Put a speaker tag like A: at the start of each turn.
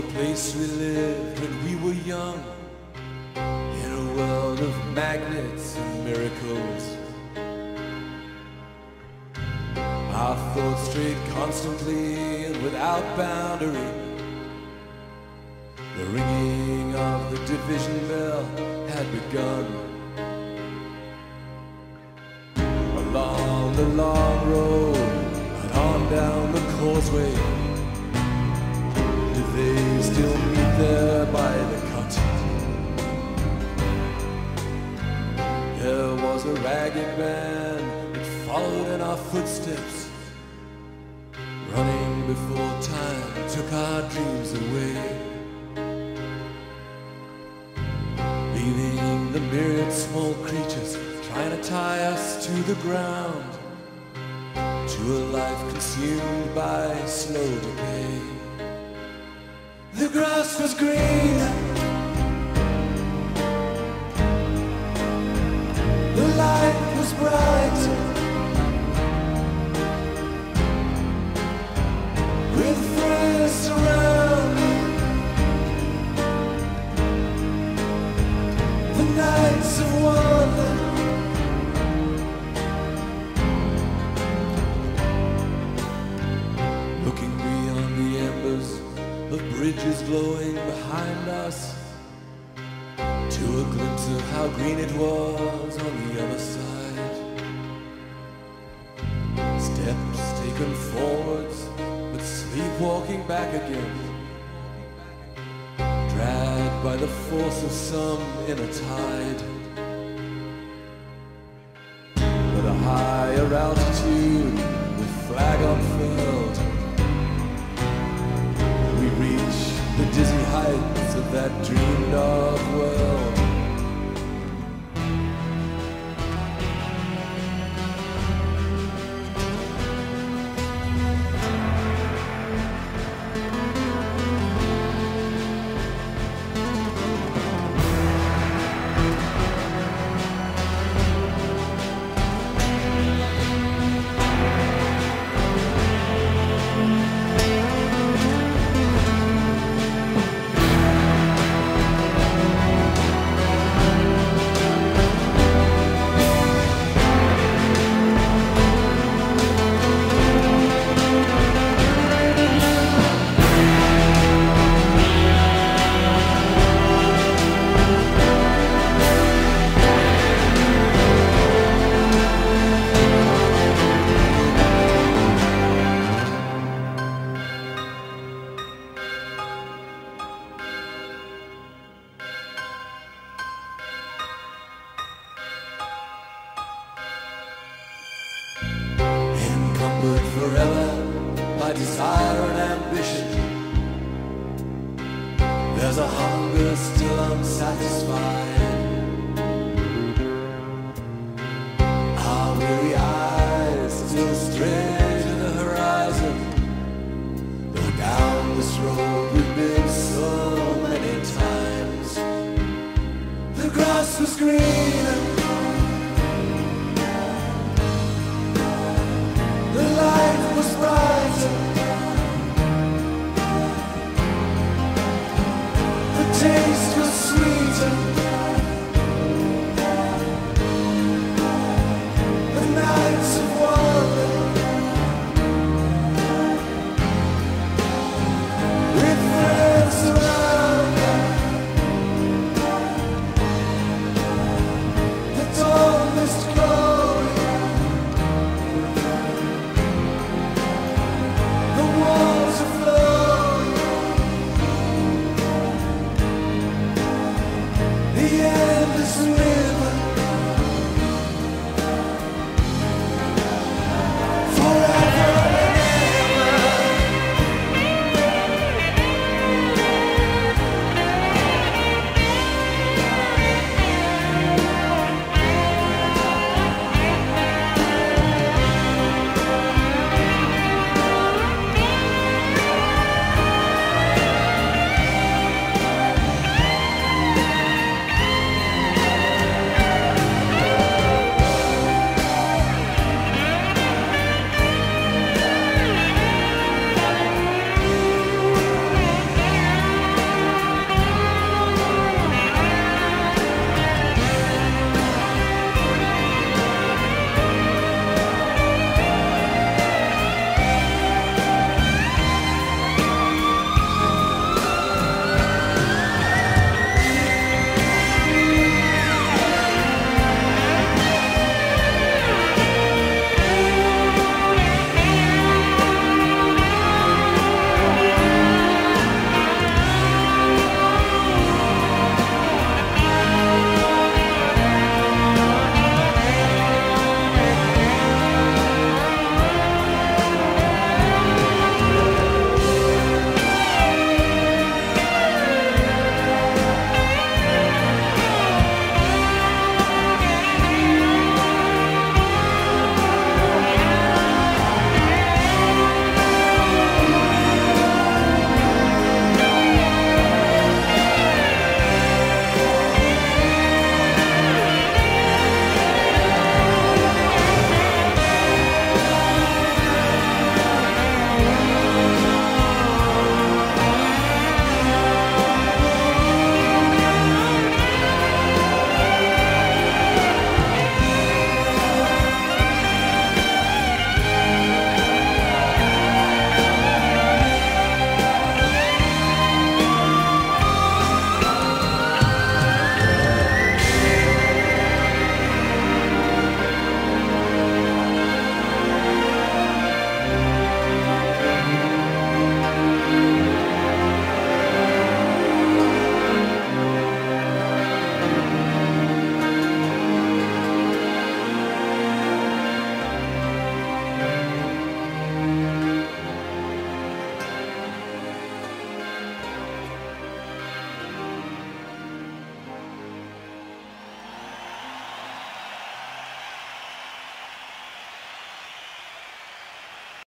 A: the place we lived when we were young in a world of magnets and miracles. Our thoughts strayed constantly and without boundary. The ringing of the division bell had begun. Along the long road and on down the causeway. Still meet there by the cut? There was a ragged band that followed in our footsteps, running before time took our dreams away. Leaving the myriad small creatures trying to tie us to the ground, to a life consumed by slow decay. The grass was green. The light was bright. Glowing behind us to a glimpse of how green it was on the other side. Steps taken forwards, but sleepwalking back again. Dragged by the force of some inner tide. At a higher altitude, that dreamed of world. Encumbered forever by desire and ambition. There's a hunger still unsatisfied. Our weary